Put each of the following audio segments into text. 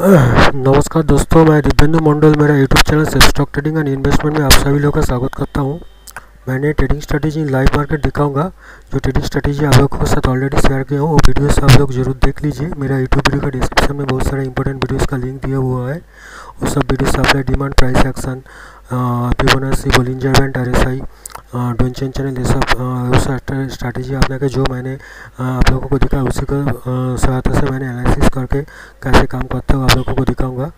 नमस्कार दोस्तों, मैं दिव्यन्दु मंडल, मेरा यूट्यूब चैनल से स्टॉक ट्रेडिंग एंड इन्वेस्टमेंट में आप सभी लोगों का स्वागत करता हूँ। मैंने trading strategy in live market दिखाऊँगा जो ट्रेडिंग स्ट्रेटेजी आप लोगों के साथ ऑलरेडी शेयर किया हूँ, वो वीडियोस आप लोग ज़रूर देख लीजिए। मेरा यूट्यूब वीडियो का डिस्क्रिप्शन में बहुत सारे इंपॉर्टेंट वीडियोज़ का लिंक दिया हुआ है। वो सब वीडियोज़ आप demand price action Fibonacci Bollinger band R S I Donchian channel ये सब स्ट्रैटेजी आप आपने जो मैंने आप लोगों को दिखा उसी को सहायता से मैंने एनालिसिस करके कैसे काम करते हो आप लोगों को दिखाऊँगा।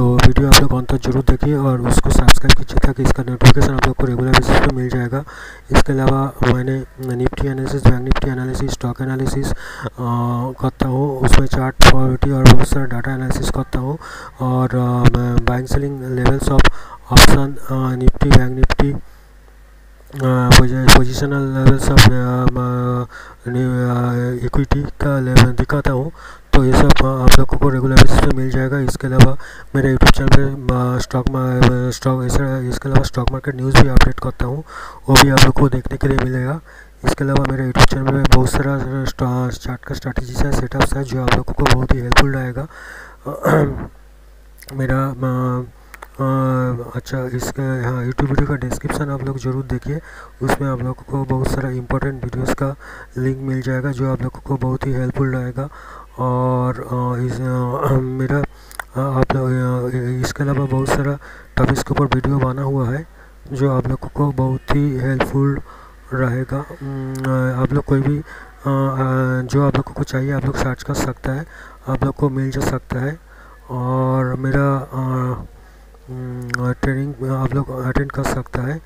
तो वीडियो आप लोग अंतर ज़रूर देखिए और उसको सब्सक्राइब कीजिए ताकि इसका नोटिफिकेशन आप लोग को रेगुलर बेसिस पर मिल जाएगा। इसके अलावा मैंने Nifty analysis bank Nifty analysis stock analysis करता हूँ। उसमें चार्ट फॉर्टी और बहुत सारा डाटा एनालिसिस करता हूँ। और buying selling levels of option Nifty bank Nifty positional levels of equity का लेवल दिखाता हूँ। तो ये सब आप लोगों को रेगुलर बेसिस पे मिल जाएगा। इसके अलावा मेरे यूट्यूब चैनल पे स्टॉक स्टॉक इसके अलावा स्टॉक मार्केट न्यूज़ भी अपडेट करता हूँ। वो भी आप लोग को देखने के लिए मिलेगा। इसके अलावा मेरे यूट्यूब चैनल में बहुत सारा चार्ट का स्ट्रैटेजीज है सेटअप्स है जो आप लोगों को बहुत ही हेल्पफुल रहेगा। मेरा आ, अच्छा इसका हाँ यूट्यूब वीडियो का डिस्क्रिप्शन आप लोग ज़रूर देखिए। उसमें आप लोगों को बहुत सारा इंपॉर्टेंट वीडियोस का लिंक मिल जाएगा जो आप लोगों को बहुत ही हेल्पफुल रहेगा। और इस मेरा आप लोग इसके अलावा बहुत सारा टॉपिक्स के ऊपर वीडियो बना हुआ है, जो आप लोगों को बहुत ही हेल्पफुल रहेगा। आप लोग कोई भी जो आप लोगों को चाहिए, आप लोग सर्च कर सकता है, आप लोग को मिल जा सकता है। और मेरा ट्रेनिंग आप लोग अटेंड कर सकता है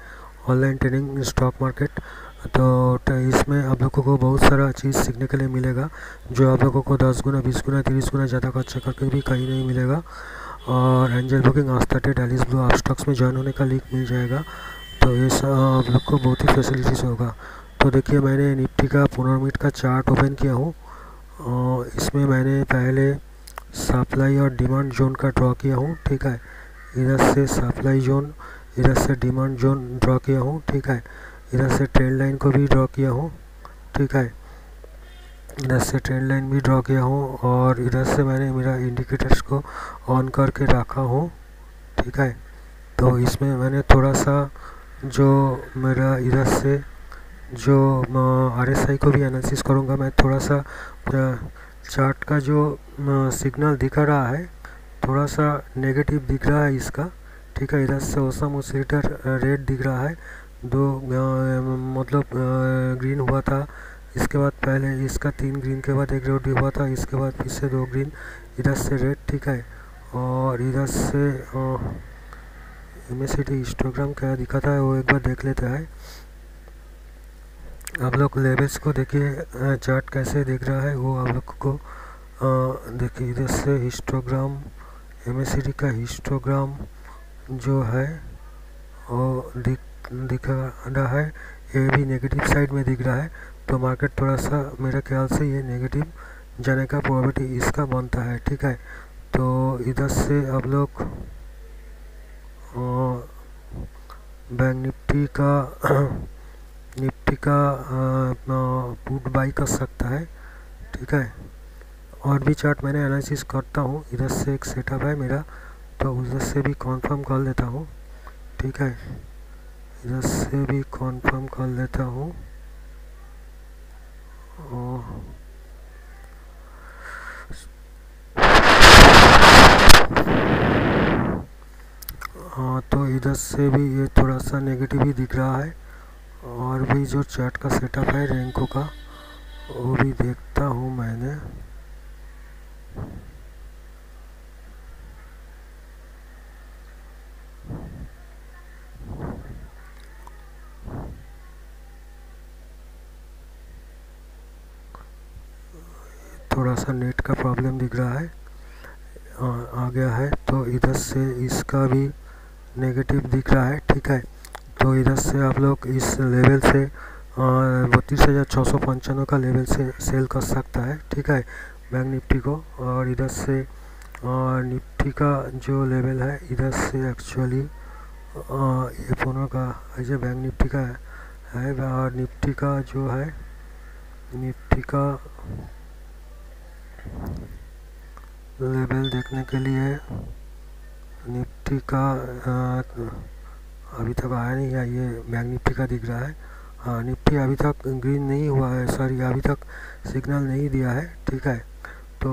ऑनलाइन ट्रेनिंग स्टॉक मार्केट तो इसमें आप लोगों को बहुत सारा चीज़ सीखने के लिए मिलेगा, जो आप लोगों को दस गुना, बीस गुना, तीस गुना ज़्यादा खर्चा करके भी कहीं नहीं मिलेगा। और एंजल बुकिंग आज थर्टी डेलीज ब्लू आप स्टॉक्स में ज्वाइन होने का लिंक मिल जाएगा। तो ये आप लोग को बहुत ही फैसिलिटीज़ होगा। तो देखिए, मैंने निफ्टी का पंद्रह मिनट का चार्ट ओपन किया हूँ। इसमें मैंने पहले सप्लाई और डिमांड जोन का ड्रॉ किया हूँ, ठीक है? इधर से सप्लाई जोन इधर से डिमांड जोन ड्रॉ किया हूँ, ठीक है? इधर से ट्रेंड लाइन को भी ड्रॉ किया हूँ, ठीक है? इधर से ट्रेंड लाइन भी ड्रॉ किया हूँ और इधर से मैंने मेरा इंडिकेटर्स को ऑन करके रखा हूँ, ठीक है? तो इसमें मैंने थोड़ा सा जो मेरा इधर से जो आर एस आई को भी एनालिसिस करूँगा, मैं थोड़ा सा चार्ट का जो सिग्नल दिखा रहा है, थोड़ा सा नेगेटिव दिख रहा है इसका, ठीक है? इधर से ओसम ओसीटर रेड दिख रहा है दो मतलब ग्रीन हुआ था। इसके बाद पहले इसका तीन ग्रीन के बाद एक रेड हुआ था। इसके बाद फिर से दो ग्रीन इधर से रेड ठीक है? और इधर से एम एस हिस्टोग्राम क्या दिखाता है वो एक बार देख लेता है। आप लोग लेवल्स को देखिए चार्ट कैसे देख रहा है, वो आप लोग को देखिए, इधर से हिस्टोग्राम एम का हिस्टोग्राम जो है, वो दिख दिख रहा है। ये भी नेगेटिव साइड में दिख रहा है। तो मार्केट थोड़ा सा मेरे ख्याल से ये नेगेटिव जाने का प्रोबेबिलिटी इसका बनता है, ठीक है? तो इधर से आप लोग बैंक निफ्टी का निफ्टी का पुट बाई कर सकता है, ठीक है? और भी चार्ट मैंने एनालिसिस करता हूँ। इधर से एक सेटअप है मेरा तो उधर से भी कंफर्म कर लेता हूँ, ठीक है? इधर से भी कॉन्फर्म कर लेता हूँ। हाँ तो इधर से भी ये थोड़ा सा नेगेटिव ही दिख रहा है। और भी जो चार्ट का सेटअप है रैंकों का, वो भी देखता हूँ मैंने। थोड़ा सा नेट का प्रॉब्लम दिख रहा है आ, आ गया है तो इधर से इसका भी नेगेटिव दिख रहा है ठीक है? तो इधर से आप लोग इस लेवल से बत्तीस हज़ार छः सौ पंचानवे का लेवल से सेल कर सकता है ठीक है? बैंक निफ्टी को और इधर से निफ्टी का जो लेवल है इधर से एक्चुअली ये फोनों का ऐसे बैंक निफ्टी का है और निफ्टी का जो है निफ्टी का लेवल देखने के लिए निफ्टी का अभी तक आया नहीं है, ये बैंक निफ्टी का दिख रहा है। हाँ निफ्टी अभी तक ग्रीन नहीं हुआ है सॉरी अभी तक सिग्नल नहीं दिया है, ठीक है। तो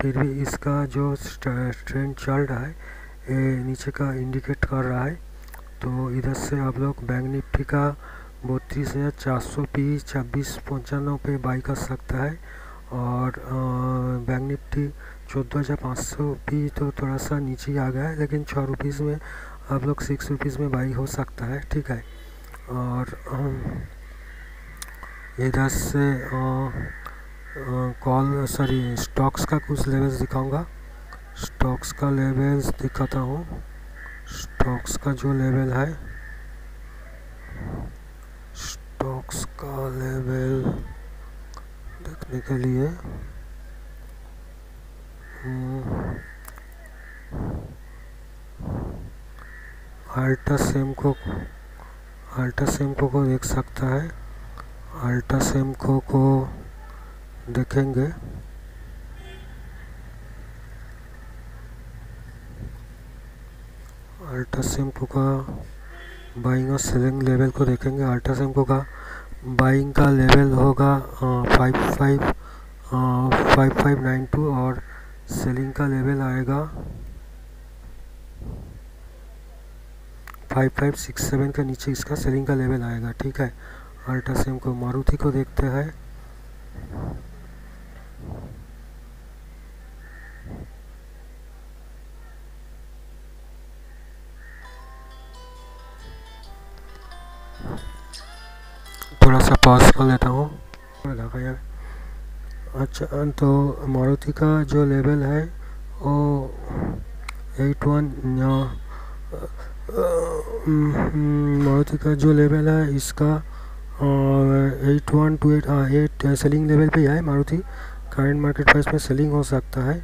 फिर भी इसका जो ट्रेंड चल रहा है, ये नीचे का इंडिकेट कर रहा है। तो इधर से आप लोग बैंक निफ्टी का बत्तीस हज़ार चार सौ बीस, छब्बीस, पचानवे पे बाई कर सकता है। और बैंक निफ्टी चौदह हज़ार पाँच सौ भी तो थोड़ा सा नीचे आ गया है, लेकिन छः रुपीज़ में आप लोग सिक्स रुपीज़ में बाई हो सकता है, ठीक है? और इधर से कॉल सॉरी स्टॉक्स का कुछ लेवल्स दिखाऊँगा। स्टॉक्स का लेवल्स दिखाता हूँ। स्टॉक्स का जो लेवल है स्टॉक्स का लेवल देखने के लिए। अल्ट्रा सेम को अल्ट्रा सेमको को को देख सकता है। अल्ट्रा सेमको को को देखेंगे। अल्ट्रा सेमको का बाइंग और सेलिंग लेवल को देखेंगे। अल्ट्रा सेमको का बाइंग का लेवल होगा five five five five nine two और सेलिंग का लेवल आएगा फाइव फाइव सिक्स सेवन के नीचे इसका सेलिंग का लेवल आएगा, ठीक है? अल्ट्रा सेम को मारुति को देखते हैं। थोड़ा सा पॉज कर लेता हूँ अच्छा तो मारुति का जो लेवल है वो एट वन मारुति का जो लेवल है इसका एट वन टू एट हाँ एट सेलिंग लेवल पे है मारुति करंट मार्केट प्राइस में सेलिंग हो सकता है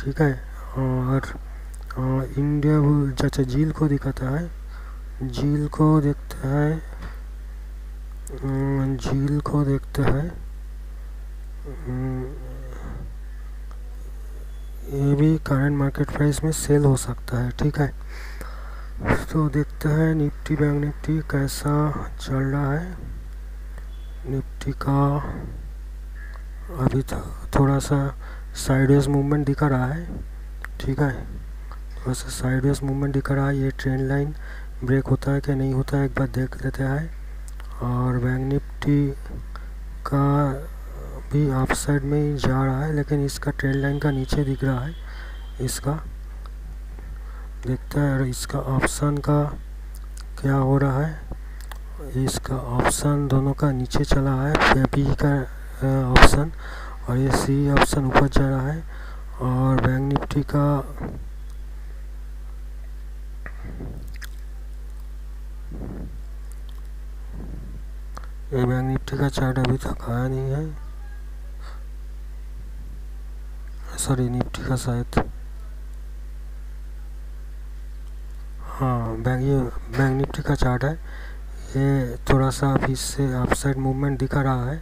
ठीक है और इंडिया अच्छा झील को दिखाता है झील को देखता है झील को देखते है। ये भी करंट मार्केट प्राइस में सेल हो सकता है, ठीक है? तो देखते हैं निफ्टी बैंक निफ्टी कैसा चल रहा है। निफ्टी का अभी तक थोड़ा सा साइडवेज मूवमेंट दिखा रहा है, ठीक है? थोड़ा सा साइडवेज मूवमेंट दिखा रहा है, ये ट्रेंड लाइन ब्रेक होता है कि नहीं होता है, एक बार देख लेते हैं। और बैंक निफ्टी का भी ऑफ़ साइड में ही जा रहा है, लेकिन इसका ट्रेंड लाइन का नीचे दिख रहा है, इसका। देखते हैं इसका ऑप्शन का क्या हो रहा है। इसका ऑप्शन दोनों का नीचे चला है पी का ऑप्शन और ये सी ऑप्शन ऊपर जा रहा है, और बैंक निफ्टी का ये बैंक निफ्टी का चार्ट अभी तक आया नहीं है। सॉरी निफ्टी का शायद। हाँ बैंक ये बैंक निफ्टी का चार्ट है। ये थोड़ा सा अभी इससे अपसाइड मूवमेंट दिखा रहा है।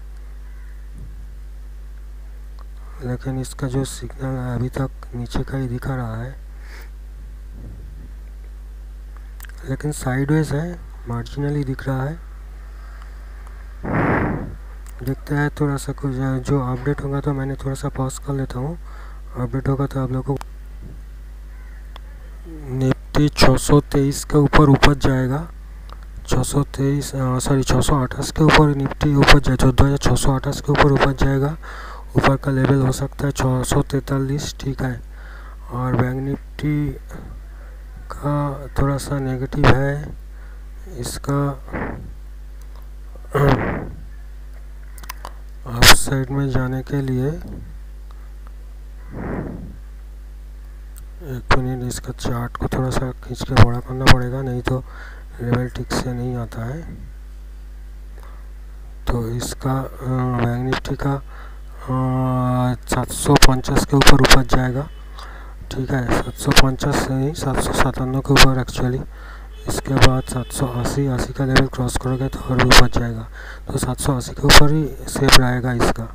लेकिन इसका जो सिग्नल है अभी तक नीचे का ही दिखा रहा है। लेकिन साइडवेज है मार्जिनली दिख रहा है। देखते हैं, थोड़ा सा कुछ जो अपडेट होगा तो मैंने थोड़ा सा पॉज कर लेता हूँ। अपडेट होगा तो आप लोगों को निफ्टी 623 के ऊपर ऊपर जाएगा। 623 सॉरी 628 के ऊपर निफ्टी ऊपर जाए चौदह हज़ार के ऊपर ऊपर जाएगा। ऊपर का लेवल हो सकता है छः सौ तैंतालीस, ठीक है। और बैंक निफ्टी का थोड़ा सा नेगेटिव है। इसका साइड में जाने के लिए एक मिनट इसका चार्ट को थोड़ा सा खींच के बड़ा करना पड़ेगा, नहीं तो लेवल ठीक से नहीं आता है। तो इसका बैंक निफ्टी का सात सौ पचास के ऊपर ऊपर जाएगा। ठीक है, सात सौ पचास नहीं सात सौ सतानवे के ऊपर एक्चुअली इसके बाद सात सौ अस्सी अस्सी का लेवल क्रॉस करोगे तो और भी बच जाएगा। तो सात सौ अस्सी के ऊपर ही सेफ़ रहेगा इसका।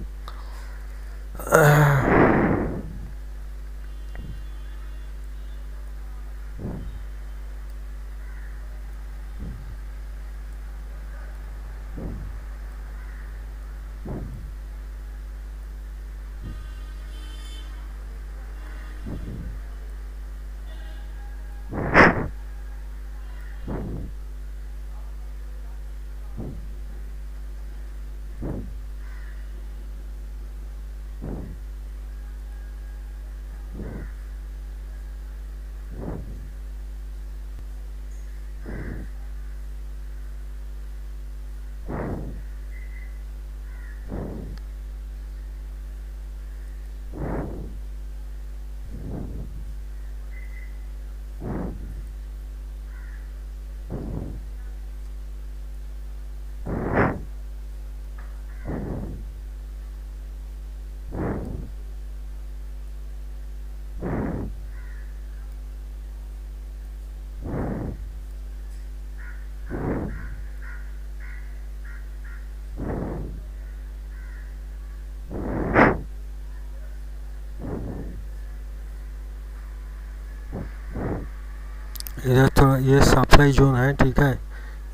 इधर तो ये सप्लाई जोन है, ठीक है?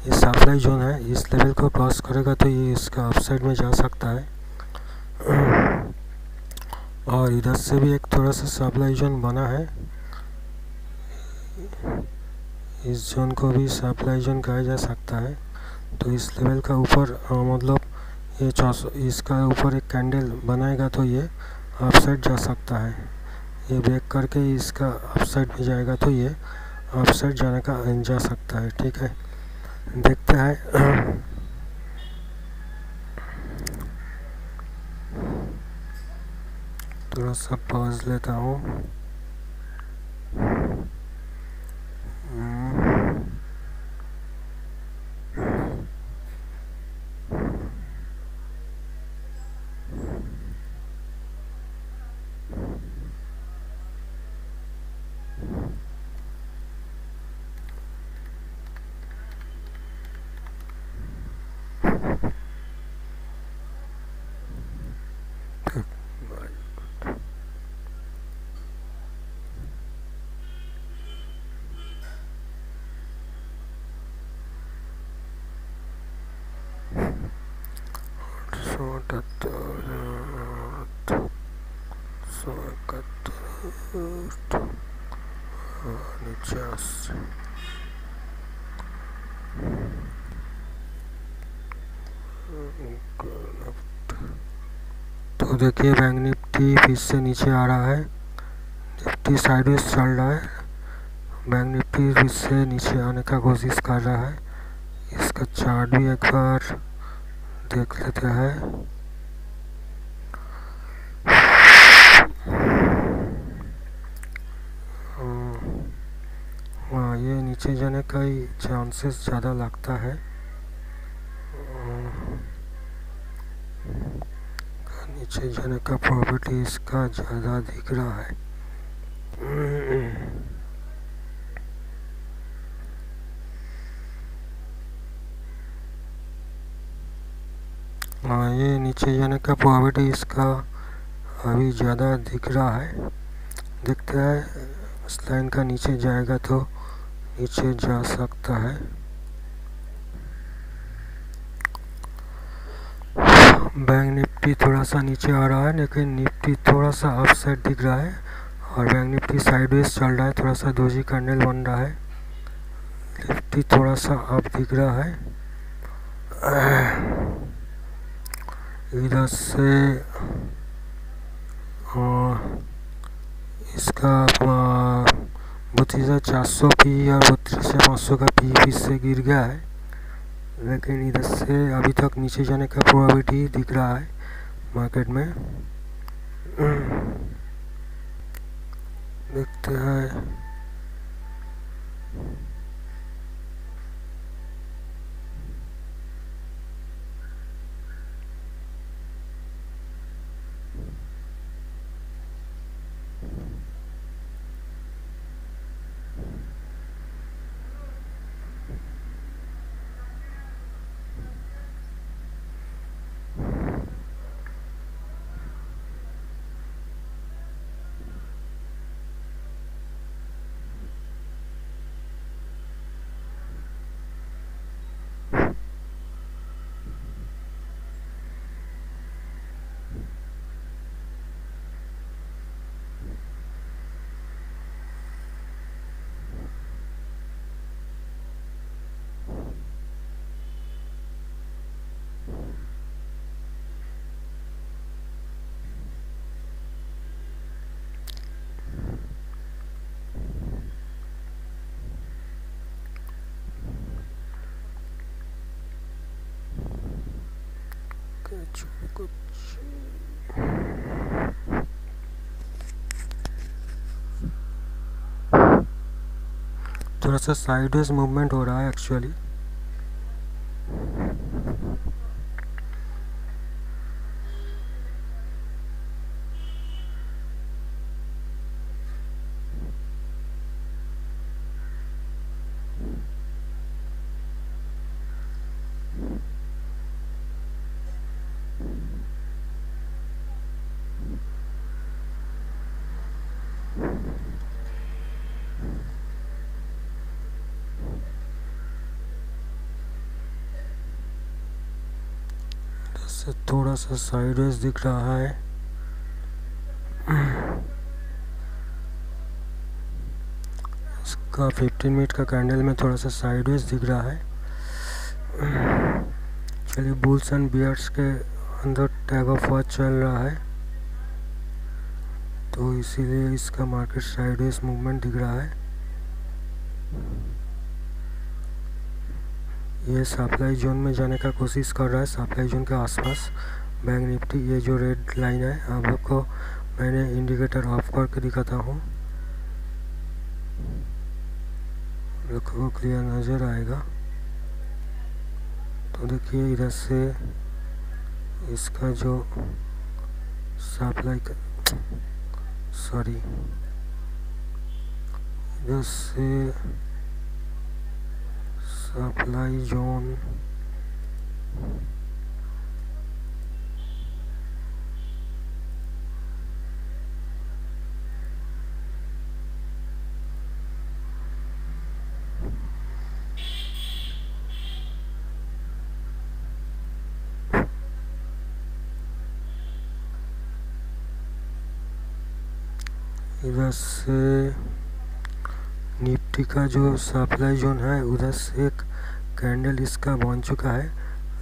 ये सप्लाई जोन है, इस लेवल को क्रॉस करेगा तो ये इसका अपसाइड में जा सकता है। और इधर से भी एक थोड़ा सा सप्लाई जोन बना है। इस जोन को भी सप्लाई जोन कहा जा सकता है। तो इस लेवल का ऊपर मतलब ये इसका ऊपर एक कैंडल बनाएगा तो ये अपसाइड जा सकता है। ये ब्रेक करके इसका अपसाइड में जाएगा तो ये अपसाइड जाने का जा सकता है, ठीक है? देखते हैं। थोड़ा सा पॉज लेता हूँ। तो देखिए बैंक निफ्टी फिर से नीचे आ रहा है निफ्टी साइडवेज चल रहा है बैंक निफ्टी फिर से नीचे आने का कोशिश कर रहा है इसका चार्ट भी एक बार देख लेते हैं। हाँ ये नीचे जाने का ही चांसेस ज़्यादा लगता है। नीचे जाने का प्रॉपर्टी इसका ज़्यादा दिख रहा है हाँ ये नीचे जाने का प्रॉपर्टी इसका अभी ज़्यादा दिख रहा है। दिखता है, इस लाइन का नीचे जाएगा तो नीचे जा सकता है। बैंक निफ्टी थोड़ा सा नीचे आ रहा है, लेकिन निफ्टी थोड़ा सा अप साइड दिख रहा है और बैंक निफ्टी साइडवेज चल रहा है, थोड़ा सा दोजी कैंडल बन रहा है। निफ्टी थोड़ा सा अप दिख रहा है। इधर से, और इसका बत्तीस हज़ार चार सौ पी और बत्तीस हज़ार पाँच सौ का पी फिर से गिर गया है। लेकिन इधर से अभी तक नीचे जाने का प्रोबेबिलिटी दिख रहा है मार्केट में। देखते हैं। थोड़ा सा साइडवेज मूवमेंट हो रहा है एक्चुअली से थोड़ा सा साइडवेज दिख रहा है। इसका 15 मिनट का कैंडल में थोड़ा सा साइडवेज दिख रहा है। चलिए बुल्स एंड बियर्स के अंदर टैग ऑफ़ वॉच चल रहा है। तो इसीलिए इसका मार्केट साइडवेज मूवमेंट दिख रहा है। ये सप्लाई जोन में जाने का कोशिश कर रहा है, सप्लाई जोन के आसपास। बैंक निफ्टी, ये जो रेड लाइन है, आप लोग को मैंने इंडिकेटर ऑफ़ करके दिखाता हूँ। को क्लियर नज़र आएगा। तो देखिए, इधर से इसका जो सप्लाई सॉरी इधर से सप्लाई जोन इधर से निफ्टी का जो सप्लाई जोन है, उधर से एक कैंडल इसका बन चुका है,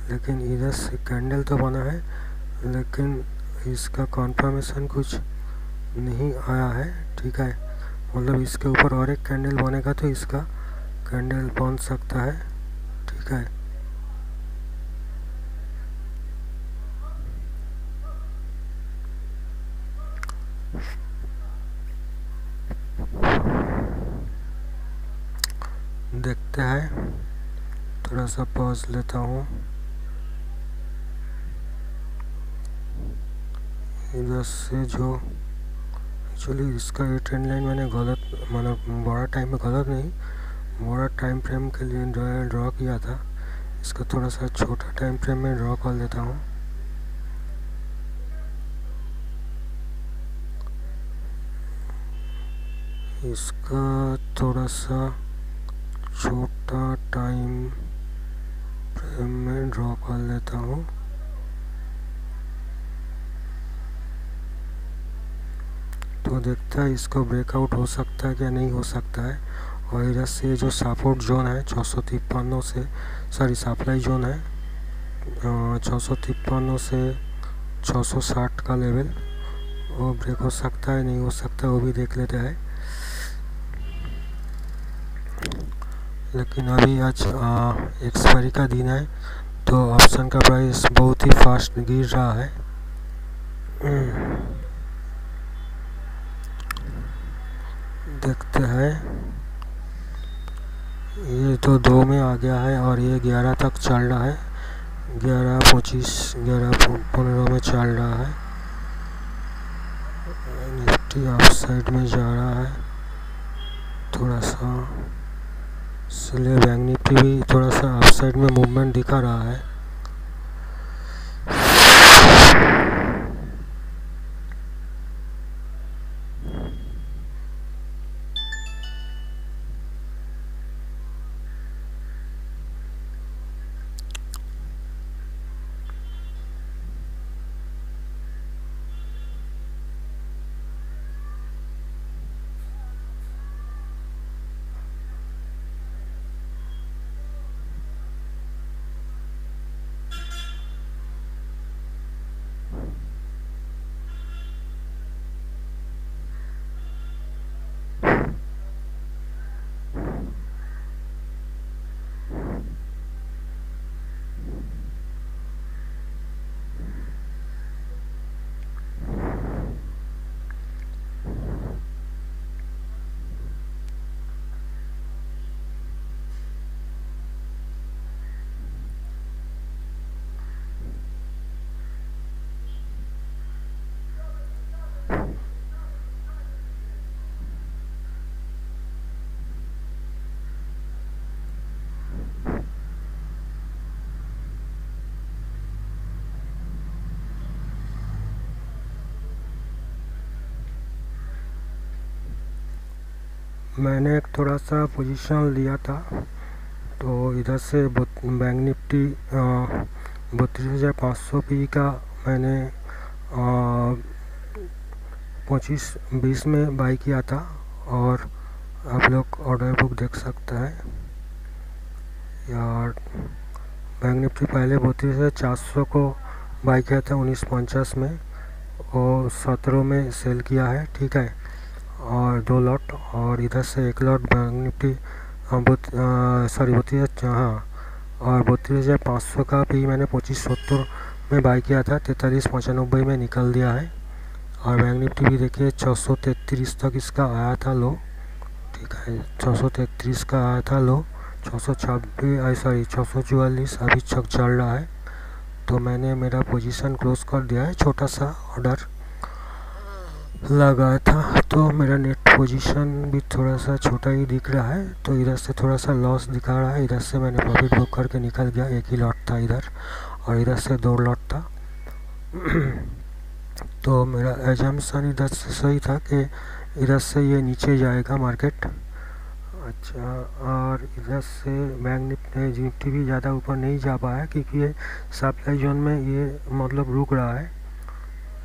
लेकिन इधर से कैंडल तो बना है, लेकिन इसका कॉन्फर्मेशन कुछ नहीं आया है, ठीक है? मतलब इसके ऊपर और एक कैंडल बनेगा तो इसका कैंडल बन सकता है, ठीक है? देखते हैं। थोड़ा सा पॉज लेता हूँ। इधर से जो एक्चुअली इसका ये ट्रेंड लाइन मैंने गलत मतलब बड़ा टाइम में गलत नहीं, बड़ा टाइम फ्रेम के लिए ड्रॉ किया था। इसका थोड़ा सा छोटा टाइम फ्रेम में ड्रॉ कर लेता हूँ। इसका थोड़ा सा छोटा टाइम फ्रेम में ड्रॉ कर लेता हूँ। तो देखता है इसको ब्रेकआउट हो सकता है क्या नहीं हो सकता है। और इधर से जो सपोर्ट जोन है छः सौ तिप्पनों से सॉरी सप्लाई जोन है छः सौ तिप्पनों से छः सौ साठ का लेवल वो ब्रेक हो सकता है, नहीं हो सकता है वो भी देख लेते हैं। लेकिन अभी आज एक्सपायरी का दिन है तो ऑप्शन का प्राइस बहुत ही फास्ट गिर रहा है। देखते हैं। ये तो दो में आ गया है और ये ग्यारह तक चल रहा है। ग्यारह, पच्चीस, ग्यारह, पंद्रह में चल रहा है। निफ्टी ऑफ़ साइड में जा रहा है। थोड़ा सा इसलिए बैंक निफ्टी भी थोड़ा सा ऑफ़ साइड में मूवमेंट दिखा रहा है। मैंने एक थोड़ा सा पोजीशन लिया था तो इधर से बैंक निफ्टी बत्तीस हज़ार पाँच सौ पी का मैंने पच्चीस, बीस में बाई किया था, और आप लोग ऑर्डर बुक देख सकते हैं। यार बैंक निफ्टी पहले बत्तीस हज़ार चार सौ को बाई किया था उन्नीस पचास में, और सत्रह में सेल किया है, ठीक है? और दो लॉट और इधर से एक लॉट बैंक निफ्टी सॉरी बत्तीस हाँ और बत्तीस हज़ार पाँच सौ का भी मैंने पच्चीस सत्तर में बाई किया था, तैंतालीस पचानबे में निकल दिया है। और बैंक निफ्टी भी देखिए, छः सौ तैंतीस तक इसका आया था लो। ठीक है, छः सौ तैंतीस का आया था लो। छः सौ छब्बीस सॉरी, छः सौ चौवालीस अभी छक चल रहा है। तो मैंने मेरा पोजीशन क्लोज कर दिया है, छोटा सा ऑर्डर। लगाया था। तो मेरा नेट पोजीशन भी थोड़ा सा छोटा ही दिख रहा है। तो इधर से थोड़ा सा लॉस दिखा रहा है। इधर से मैंने प्रॉफिट बुक करके निकल गया। एक ही लॉट था इधर और इधर से दो लॉट था। तो मेरा एजम्सन इधर से सही था कि इधर से ये नीचे जाएगा मार्केट अच्छा और इधर से बैंक निफ्टी भी ज़्यादा ऊपर नहीं जा पाया क्योंकि ये सप्लाई जोन में ये मतलब रुक रहा है।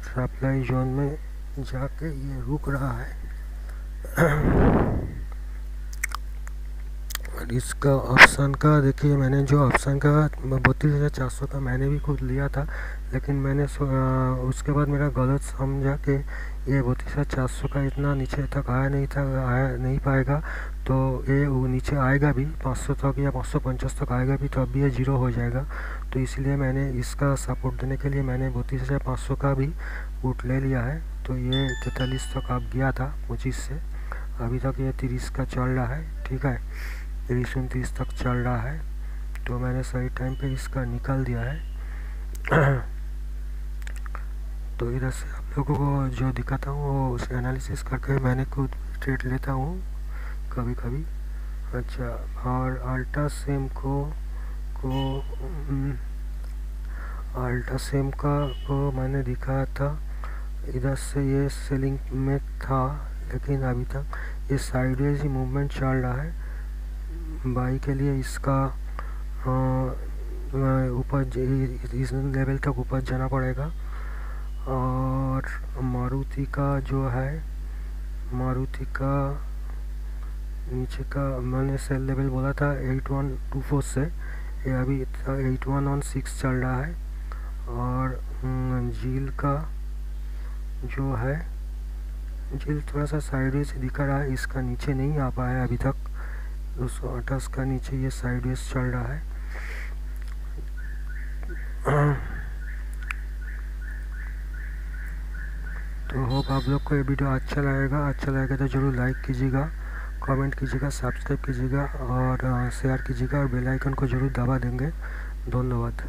सप्लाई जोन में जाके ये रुक रहा है। और इसका ऑप्शन का, देखिए, मैंने जो ऑप्शन का बत्तीस हज़ार चार सौ का मैंने भी खुद लिया था, लेकिन मैंने उसके बाद मेरा गलत समझा कि ये बत्तीस हज़ार चार सौ का इतना नीचे तक आया नहीं था, आया नहीं पाएगा तो ये वो नीचे आएगा भी, पाँच सौ तक या पाँच सौ पचास तक आएगा भी तो अब भी ये ज़ीरो हो जाएगा। तो इसलिए मैंने इसका सपोर्ट देने के लिए मैंने बत्तीस हज़ार पाँच सौ का भी बूट ले लिया है। तो ये तैंतालीस तक आप गया था, पच्चीस से। अभी तक ये तीस का चल रहा है, ठीक है? तीस उनतीस तक चल रहा है तो मैंने सही टाइम पे इसका निकाल दिया है। तो इधर से आप लोगों को जो दिखाता हूँ, वो उसे एनालिसिस करके मैंने खुद ट्रेड लेता हूँ कभी कभी अच्छा और अल्ट्रा सेम को को अल्ट्रा सेम का को मैंने दिखाया था। इधर से ये सेलिंग में था, लेकिन अभी तक ये साइडवेज ही मूवमेंट चल रहा है। बाई के लिए इसका ऊपर इस लेवल तक ऊपर जाना पड़ेगा। और मारुति का जो है, मारुति का नीचे का, मैंने सेल लेवल बोला था एट वन टू फोर से, ये अभी एट वन वन सिक्स चल रहा है। और झील का जो है झील थोड़ा सा साइडवेज दिखा रहा है, इसका नीचे नहीं आ पाया अभी तक। दो सौ अट्ठाईस का नीचे ये साइडवेज चल रहा है। तो होप आप लोग को ये वीडियो अच्छा लगेगा। अच्छा लगेगा तो ज़रूर लाइक कीजिएगा कमेंट कीजिएगा सब्सक्राइब कीजिएगा और शेयर कीजिएगा और बेल आइकन को ज़रूर दबा देंगे। धन्यवाद।